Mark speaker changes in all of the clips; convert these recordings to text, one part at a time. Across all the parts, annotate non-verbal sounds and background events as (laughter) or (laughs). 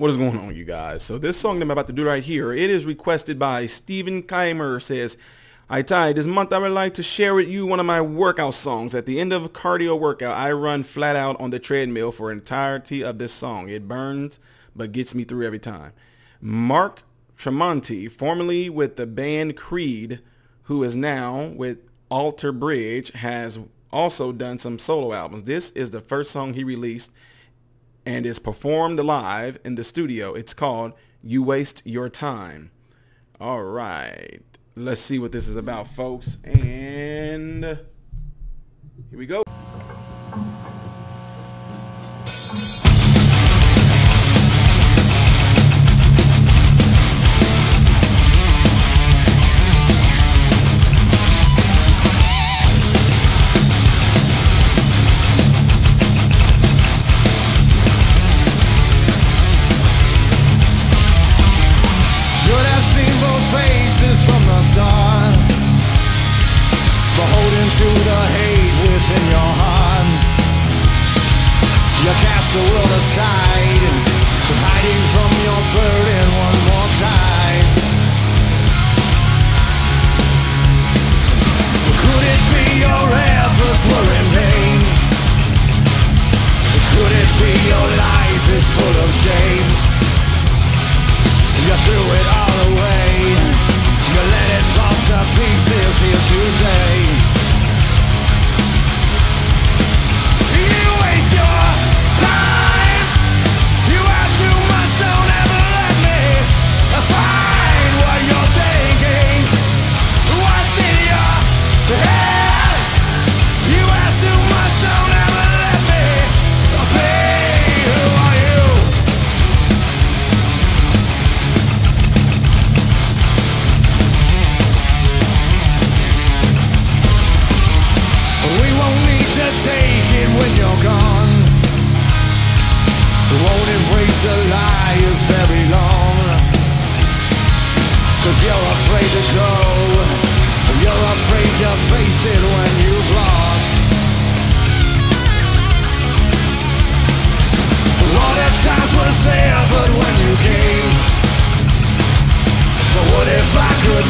Speaker 1: What is going on, you guys? So this song that I'm about to do right here, it is requested by Steven Keimer. Says, "I Ty, this month I would like to share with you one of my workout songs. At the end of a cardio workout, I run flat out on the treadmill for entirety of this song. It burns, but gets me through every time." Mark Tremonti, formerly with the band Creed, who is now with Alter Bridge, has also done some solo albums. This is the first song he released and is performed live in the studio. It's called You Waste Your Time. All right. Let's see what this is about, folks. And here we go.
Speaker 2: The world aside, hiding from your burden one more time. Could it be your efforts were in vain? Could it be your life is full of shame? You threw it all away. You let it fall to pieces here today. You're afraid to go. You're afraid to face it when you've lost. All the times were severed when you came. But what if I could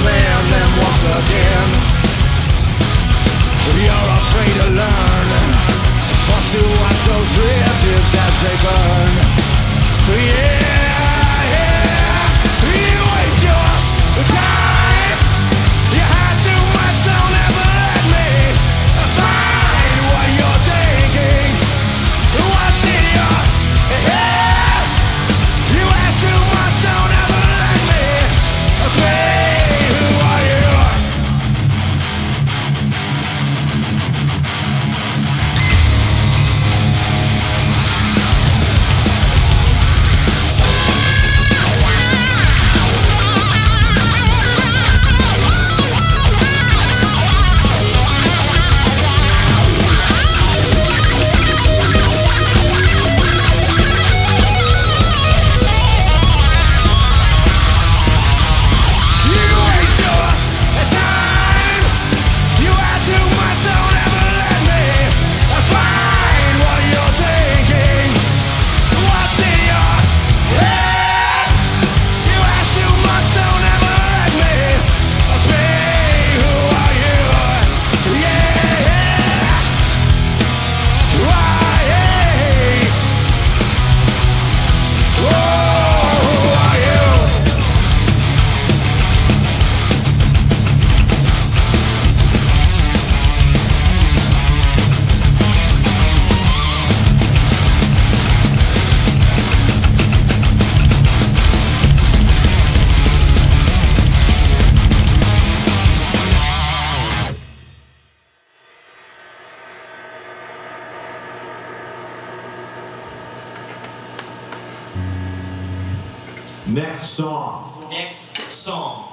Speaker 3: Next song.
Speaker 4: Next song.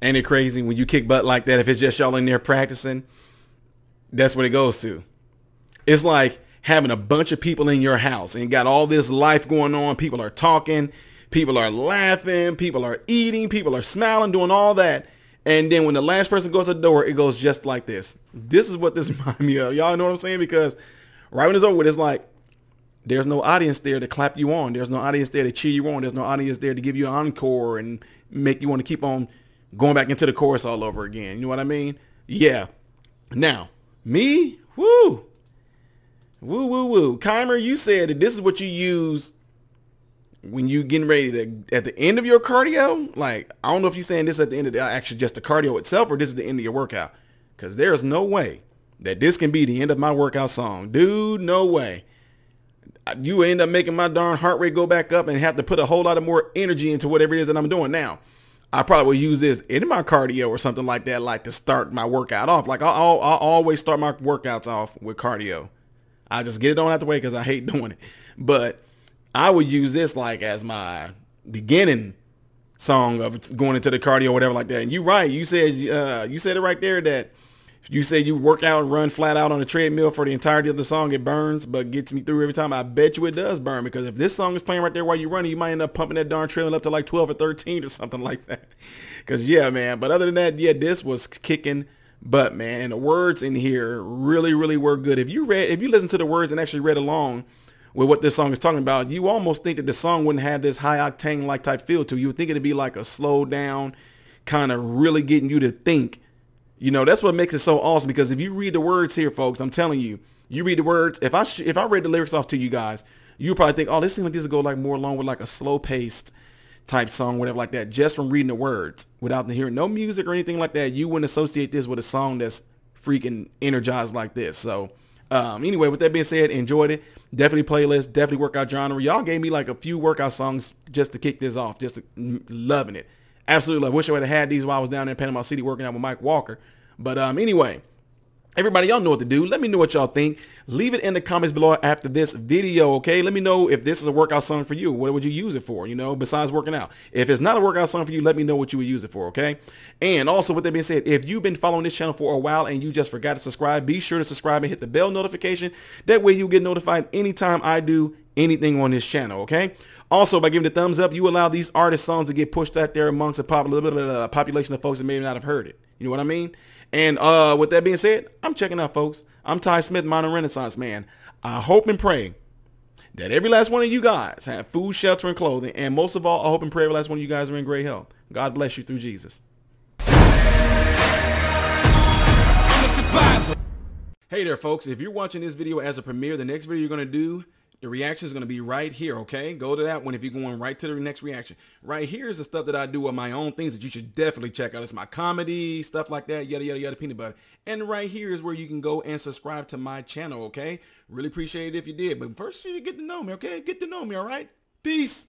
Speaker 1: Ain't it crazy when you kick butt like that? If it's just y'all in there practicing, that's what it goes to. It's like having a bunch of people in your house and got all this life going on. People are talking, people are laughing, people are eating, people are smiling, doing all that. And then when the last person goes to the door, it goes just like this. This is what this (laughs) reminds me of. Y'all know what I'm saying? Because right when it's over it's like, there's no audience there to clap you on. There's no audience there to cheer you on. There's no audience there to give you an encore and make you want to keep on going back into the chorus all over again. You know what I mean? Yeah. Now, me, woo, woo, woo, woo. Keimer, you said that this is what you use when you getting ready to at the end of your cardio. Like, I don't know if you're saying this at the end of the actually just the cardio itself or this is the end of your workout. Because there's no way that this can be the end of my workout song. Dude, no way. You end up making my darn heart rate go back up and have to put a whole lot of more energy into whatever it is that I'm doing now. I probably will use this in my cardio or something like that, like to start my workout off. Like I'll, I'll, always start my workouts off with cardio. I just get it on out the way because I hate (laughs) doing it. But I would use this like as my beginning song of going into the cardio or whatever like that. And you're right, you said uh, you said it right there that you say you work out and run flat out on a treadmill for the entirety of the song, it burns, but gets me through every time. I bet you it does burn because if this song is playing right there while you're running, you might end up pumping that darn treadmill up to like 12 or 13 or something (laughs) like that. Because yeah, man. But other than that, yeah, this was kicking butt, man. And the words in here really, really were good. If you read, if you listen to the words and actually read along with what this song is talking about, you almost think that the song wouldn't have this high octane like type feel to you. would think it'd be like a slow down, kind of really getting you to think you know, that's what makes it so awesome because if you read the words here, folks, I'm telling you, you read the words. If I if I read the lyrics off to you guys, you probably think, oh, this seems like this would go like more along with like a slow paced type song, whatever like that, just from reading the words without hearing no music or anything like that. You wouldn't associate this with a song that's freaking energized like this. So um, anyway, with that being said, enjoyed it. Definitely playlist, definitely workout genre. Y'all gave me like a few workout songs just to kick this off, just to, loving it. Absolutely. I wish I would have had these while I was down there in Panama City working out with Mike Walker. But um, anyway, everybody, y'all know what to do. Let me know what y'all think. Leave it in the comments below after this video, okay? Let me know if this is a workout song for you. What would you use it for, you know, besides working out? If it's not a workout song for you, let me know what you would use it for, okay? And also, with that being said, if you've been following this channel for a while and you just forgot to subscribe, be sure to subscribe and hit the bell notification. That way you'll get notified anytime I do anything on this channel, okay? Also, by giving the thumbs up, you allow these artist songs to get pushed out there amongst a pop, little bit of a population of folks that may not have heard it. You know what I mean? And uh, with that being said, I'm checking out, folks. I'm Ty Smith, Modern Renaissance Man. I hope and pray that every last one of you guys have food, shelter, and clothing. And most of all, I hope and pray every last one of you guys are in great health. God bless you through Jesus. Hey there, folks. If you're watching this video as a premiere, the next video you're going to do the reaction is going to be right here, okay? Go to that one if you're going right to the next reaction. Right here is the stuff that I do on my own things that you should definitely check out. It's my comedy, stuff like that, yada, yada, yada, peanut butter. And right here is where you can go and subscribe to my channel, okay? Really appreciate it if you did. But first, you get to know me, okay? Get to know me, all right? Peace.